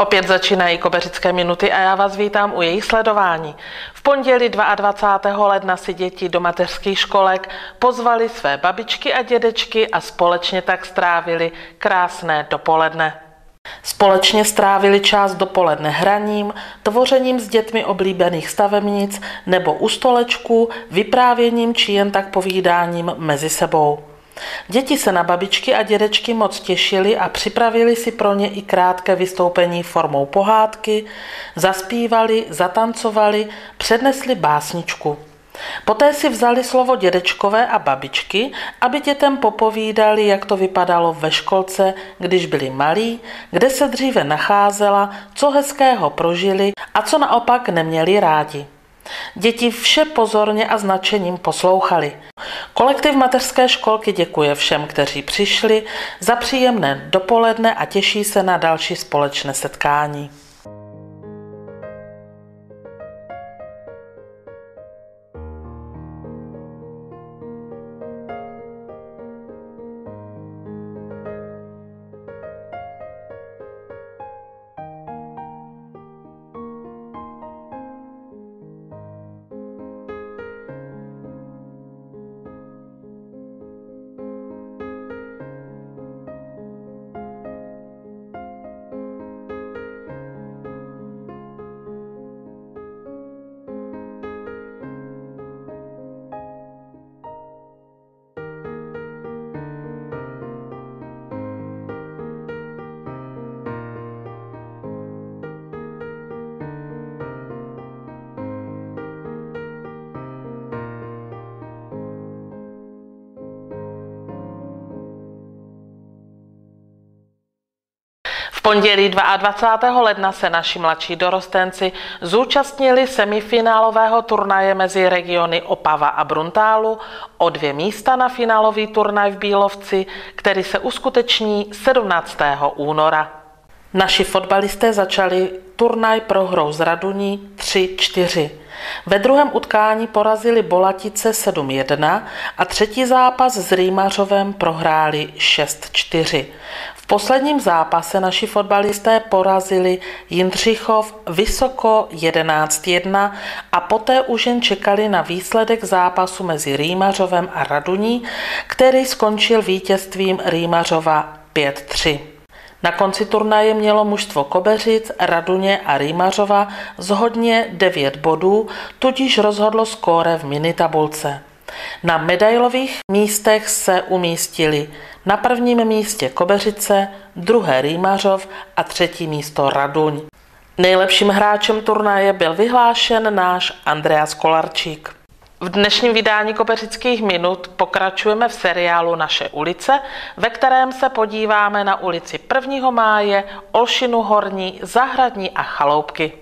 Opět začínají kobeřické minuty a já vás vítám u jejich sledování. V pondělí 22. ledna si děti do mateřských školek pozvali své babičky a dědečky a společně tak strávili krásné dopoledne. Společně strávili čas dopoledne hraním, tvořením s dětmi oblíbených stavebnic nebo u stolečku, vyprávěním či jen tak povídáním mezi sebou. Děti se na babičky a dědečky moc těšili a připravili si pro ně i krátké vystoupení formou pohádky, zaspívali, zatancovali, přednesli básničku. Poté si vzali slovo dědečkové a babičky, aby dětem popovídali, jak to vypadalo ve školce, když byli malí, kde se dříve nacházela, co hezkého prožili a co naopak neměli rádi. Děti vše pozorně a značením poslouchali. Kolektiv mateřské školky děkuje všem, kteří přišli za příjemné dopoledne a těší se na další společné setkání. V pondělí 22. ledna se naši mladší dorostenci zúčastnili semifinálového turnaje mezi regiony Opava a Bruntálu o dvě místa na finálový turnaj v Bílovci, který se uskuteční 17. února. Naši fotbalisté začali turnaj prohrou z Raduní 3-4. Ve druhém utkání porazili Bolatice 7-1 a třetí zápas s Rýmařovem prohráli 6-4 posledním zápase naši fotbalisté porazili Jindřichov vysoko 11-1 a poté už jen čekali na výsledek zápasu mezi Rýmařovem a Raduní, který skončil vítězstvím Rýmařova 5-3. Na konci turnaje mělo mužstvo Kobeřic, Raduně a Rýmařova zhodně 9 bodů, tudíž rozhodlo skóre v minitabulce. Na medailových místech se umístili na prvním místě Kobeřice, druhé Rýmařov a třetí místo Raduň. Nejlepším hráčem turnaje byl vyhlášen náš Andreas Kolarčík. V dnešním vydání Kopeřických minut pokračujeme v seriálu Naše ulice, ve kterém se podíváme na ulici 1. máje, Olšinu Horní, Zahradní a Chaloupky.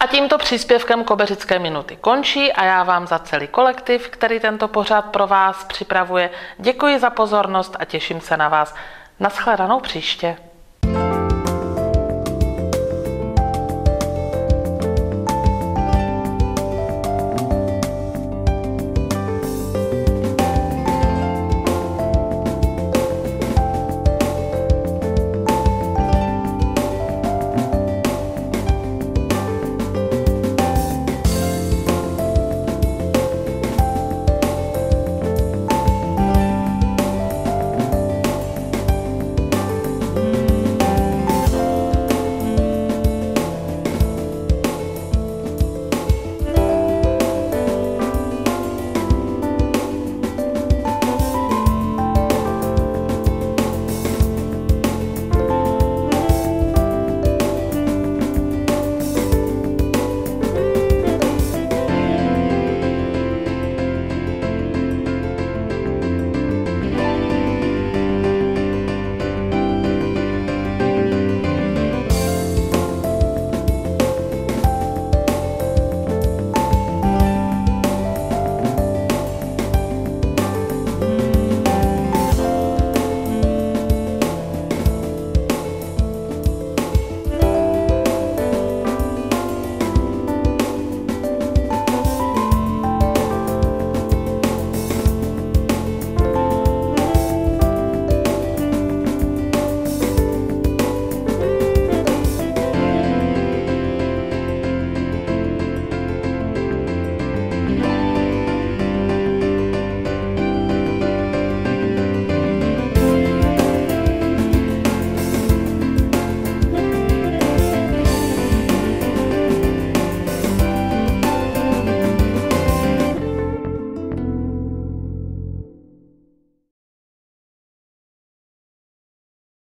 A tímto příspěvkem Kobeřické minuty končí a já vám za celý kolektiv, který tento pořád pro vás připravuje, děkuji za pozornost a těším se na vás. Naschledanou příště.